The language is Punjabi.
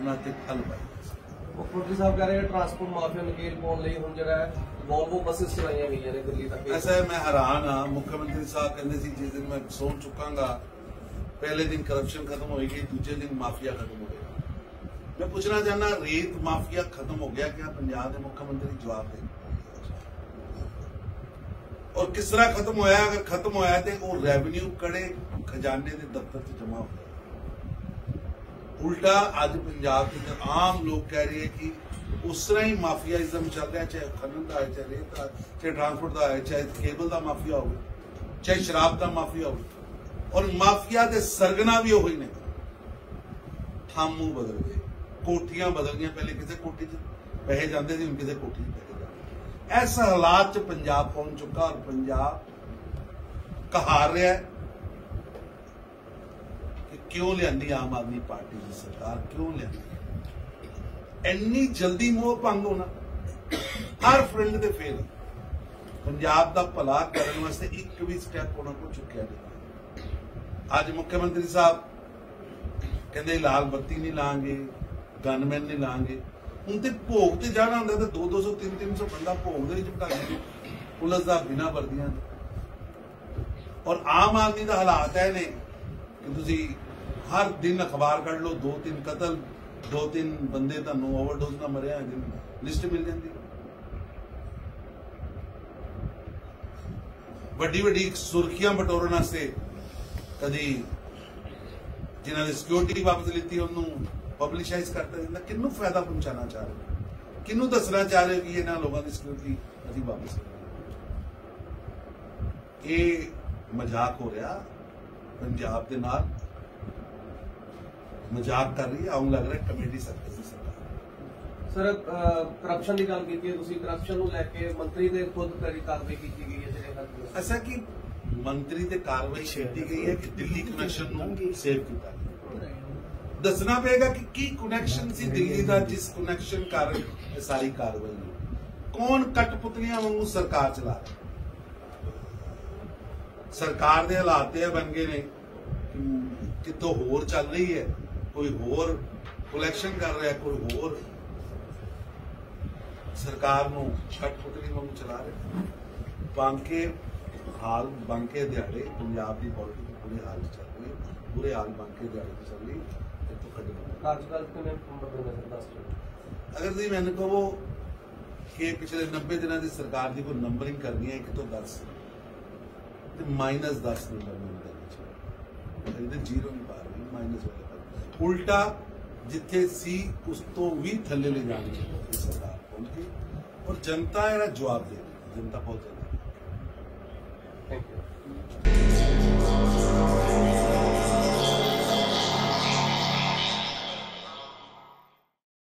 ਉਹਨਾਂ ਤੇ ਠੱਲ ਪਾਈ ਮੁੱਖ ਮੰਤਰੀ ਸਾਹਿਬ ਕਹਿ ਰਹੇ ਟਰਾਂਸਪੋਰਟ ਮਾਫੀਆ ਨੂੰ ਨਕੇਲ ਪਾਉਣ ਲਈ ਹੁਣ ਜਿਹੜਾ ਹੈ ਵੋਲਵੋ ਬੱਸਸ ਚਲਾਈਆਂ ਗਈਆਂ ਨੇ ਦਿੱਲੀ ਤੱਕ। ਐਸਾ ਮੈਂ ਹੈਰਾਨ ਹਾਂ। ਮੁੱਖ ਮੰਤਰੀ ਸਾਹਿਬ ਕਹਿੰਦੇ ਸੀ ਜਿਸ ਦਿਨ ਮੈਂ ਸੌਂ ਚੁੱਕਾਂਗਾ ਪਹਿਲੇ ਦਿਨ ਕਰਪਸ਼ਨ ਖਤਮ ਹੋਏਗੀ ਦੂਜੇ ਦਿਨ ਮਾਫੀਆ ਖਤਮ ਹੋਏਗਾ। ਮੈਂ ਪੁੱਛਣਾ ਚਾਹਨਾ ਰੇਤ ਮਾਫੀਆ ਖਤਮ ਹੋ ਗਿਆ ਕਿ ਪੰਜਾਬ ਦੇ ਮੁੱਖ ਮੰਤਰੀ ਜਵਾਬ ਦੇ ਔਰ ਕਿਸ ਤਰ੍ਹਾਂ ਖਤਮ ਹੋਇਆ? ਅਗਰ ਖਤਮ ਹੋਇਆ ਤੇ ਉਹ ਰੈਵਨਿਊ ਕੜੇ ਖਜ਼ਾਨੇ ਦੇ ਦਫ਼ਤਰ 'ਚ ਜਮ੍ਹਾਂ ਹੋ ਗਿਆ ਉਲਟਾ ਅੱਜ ਪੰਜਾਬ ਦੇ ਆਮ ਲੋਕ ਕਹਿ ਰਹੇ ਕਿ ਉਸ ਤਰ੍ਹਾਂ ਹੀ ਮਾਫੀਆਇਜ਼ਮ ਚੱਲ ਰਿਹਾ ਚਾਹੇ ਖਨਨ ਦਾ ਹੈ, ਚਾਹੇ ਰੇਤ ਦਾ, ਚਾਹੇ ਟਰਾਂਸਪੋਰਟ ਦਾ ਹੈ, ਚਾਹੇ ਕੇਬਲ ਦਾ ਮਾਫੀਆ ਹੋਵੇ, ਚਾਹੇ ਸ਼ਰਾਬ ਦਾ ਮਾਫੀਆ ਹੋਵੇ। ਔਰ ਮਾਫੀਆ ਦੇ ਸਰਗਨਾ ਵੀ ਉਹੀ ਨੇ। ਥਾਮੂ ਬਦਲ ਗਏ, ਕੋਠੀਆਂ ਬਦਲ ਗਈਆਂ। ਪਹਿਲੇ ਕਿਸੇ ਕੋਠੀ 'ਚ ਪੈਸੇ ਜਾਂਦੇ ਸੀ, ਹੁਣ ਕਿਸੇ ਕੋਠੀ 'ਚ ਪੈਸੇ ਜਾਂਦੇ ਇਸ ਹਾਲਾਤ 'ਚ ਪੰਜਾਬ ਪਹੁੰਚ ਚੁੱਕਾ ਔਰ ਪੰਜਾਬ ਕਹਾਰ ਰਿਹਾ ਹੈ। ਕਿ ਕਿਉਂ ਲਿਆਂਦੀ ਆਮ ਆਦਮੀ ਪਾਰਟੀ ਦੀ ਸਰਕਾਰ? ਕਿਉਂ ਲਿਆਂਦੀ? ਇੰਨੀ ਜਲਦੀ ਮੋਹ ਭੰਗ ਹੋਣਾ। ਹਰ ਫਰੰਟ ਦੇ ਫੇਲ। ਪੰਜਾਬ ਦਾ ਭਲਾ ਕਰਨ ਵਾਸਤੇ ਇੱਕ ਵੀ ਸਟੈਪ ਉਹਨਾਂ ਕੋਲ ਚੁੱਕਿਆ ਨਹੀਂ। ਅੱਜ ਮੁੱਖ ਮੰਤਰੀ ਸਾਹਿਬ ਕਹਿੰਦੇ ਲਾਲ ਬੱਤੀ ਨਹੀਂ ਲਾਂਗੇ ਗਨਮੈਨ ਨਹੀਂ ਲਾਂਗੇ। ਹੁਣ ਤੇ ਭੋਗ ਤੇ ਜਾਣਾ ਹੁੰਦਾ ਤਾਂ 2 200 3 300 ਬੰਦਾ ਭੋਗ ਦੇ ਵਿੱਚ ਗਿਆ ਪੁਲਿਸ ਦਾ ਬਿਨਾ ਵਰਦੀਆਂ ਦੇ। ਔਰ ਆਮ ਆਦਮੀ ਦਾ ਹਾਲਾਤ ਹੈ ਨੇ ਕਿ ਤੁਸੀਂ ਹਰ ਦਿਨ ਅਖਬਾਰ ਕੱਢ ਲਓ, ਦੋ ਤਿੰਨ ਕਤਲ, ਦੋ ਤਿੰਨ ਬੰਦੇ ਤੁਹਾਨੂੰ ਓਵਰਡੋਜ਼ ਨਾਲ ਮਰਿਆ ਦਿਨ ਲਿਸਟ ਮਿਲ ਜਾਂਦੀ ਵੱਡੀ ਵੱਡੀ ਸੁਰਖੀਆਂ ਬਟੋਰਨ ਵਾਸਤੇ ਕਦੀ ਜਿਨ੍ਹਾਂ ਨੇ ਸਿਕਿਉਰਿਟੀ ਵਾਪਸ ਲਿੱਤੀ, ਉਹਨੂੰ ਪਬਲਿਸ਼ਾਈਜ਼ ਕਰਤਾ ਜਾਂਦਾ। ਕਿੰਨੂੰ ਫਾਇਦਾ ਪਹੁੰਚਾਣਾ ਚਾਹ ਰਹੇ ਹੋ? ਦੱਸਣਾ ਚਾਹ ਰਹੇ ਹੋ ਕਿ ਇਹਨਾਂ ਲੋਕਾਂ ਦੀ ਸਿਕਿਉਰਿਟੀ ਅਸੀਂ ਵਾਪਸ ਇਹ ਮਜ਼ਾਕ ਹੋ ਰਿਹਾ। ਪੰਜਾਬ ਦੇ ਨਾਲ ਮਜ਼ਾਕ ਕਰ ਰਹੀ ਹੈ ਆਉਂ ਲੱਗ ਰਿਹਾ ਕਮੇਡੀ ਸਰਕਸ ਦੀ ਸਰਕਾਰ। ਸਰ ਕਰਪਸ਼ਨ ਦੀ ਗੱਲ ਕੀਤੀ ਹੈ ਤੁਸੀਂ ਕਰਪਸ਼ਨ ਨੂੰ ਲੈ ਕੇ ਮੰਤਰੀ ਦੇ ਖੁਦ ਕਰੀ ਕਾਰਵਾਈ ਕੀਤੀ ਗਈ ਹੈ ਜਿਹੜੇ ਹੱਥ ਐਸਾ ਕਿ ਮੰਤਰੀ ਤੇ ਕਾਰਵਾਈ ਛੇੜੀ ਗਈ ਹੈ ਕਿ ਦਿੱਲੀ ਕਨੈਕਸ਼ਨ ਨੂੰ ਸੇਵ ਕੀਤਾ। ਦੱਸਣਾ ਪਏਗਾ ਕਿ ਕੀ ਕਨੈਕਸ਼ਨ ਸੀ ਦਿੱਲੀ ਦਾ ਜਿਸ ਕਨੈਕਸ਼ਨ ਕਾਰਨ ਇਹ ਸਾਰੀ ਕਾਰਵਾਈ ਹੋਈ? ਕੌਣ ਕਟਪੁਤਲੀਆਂ ਵਾਂਗੂ ਸਰਕਾਰ ਚਲਾ ਰਿਹਾ? ਸਰਕਾਰ ਦੇ ਹਾਲਾਤ ਇਹ ਬਣ ਗਏ ਨੇ ਕਿਤੋਂ ਹੋਰ ਚੱਲ ਰਹੀ ਹੈ ਕੋਈ ਹੋਰ ਕਲੈਕਸ਼ਨ ਕਰ ਰਿਹਾ ਕੋਈ ਹੋਰ ਸਰਕਾਰ ਨੂੰ ਕਟਪੁਤਲੀ ਵਾਂਗੂ ਚਲਾ ਰਿਹਾ। ਬਾਂਕੇ ਹਾਲ ਬਾਂਕੇ ਦਿਹਾੜੇ ਪੰਜਾਬ ਦੀ ਪੋਲਿਟਿਕਸ ਪੂਰੇ ਹਾਲ ਚੱਲ ਰਹੀ ਹੈ ਪੂਰੇ ਹਾਲ ਬਾਂਕੇ ਦਿਹਾੜੇ ਚੱਲ ਰਹੀ ਹੈ ਇੱਥੋਂ ਕੱਢਣਾ ਕਾਰਜਕਾਲ ਕਿਵੇਂ ਬਦਲਣਾ ਸਰ ਦੱਸ ਅਗਰ ਤੁਸੀਂ ਮੈਨੂੰ ਕਹੋ ਕਿ ਪਿਛਲੇ 90 ਦਿਨਾਂ ਦੀ ਸਰਕਾਰ ਦੀ ਕੋਈ ਨੰਬਰਿੰਗ ਕਰਨੀ ਹੈ 1 ਤੋਂ 10 ਤੇ ਮਾਈਨਸ 10 ਨੰਬਰ ਮਿਲਦਾ ਹੈ ਇਹਦੇ ਜ਼ੀਰੋ ਨਹੀਂ ਪਾ ਰਹੀ, ਮਾਈਨਸ ਵਾਲੇ ਪਾ ਉਲਟਾ ਜਿੱਥੇ ਸੀ ਉਸ ਤੋਂ ਵੀ ਥੱਲੇ ਲੈ ਜਾਣੀ ਹੈ, ਸਰਕਾਰ ਪਹੁੰਚ ਗਈ ਔਰ ਜਨਤਾ ਇਹਦਾ ਜਵਾਬ ਦੇ ਰਹੀ ਜਨਤਾ ਬਹੁਤ ਜ਼ਿਆਦਾ। Thank you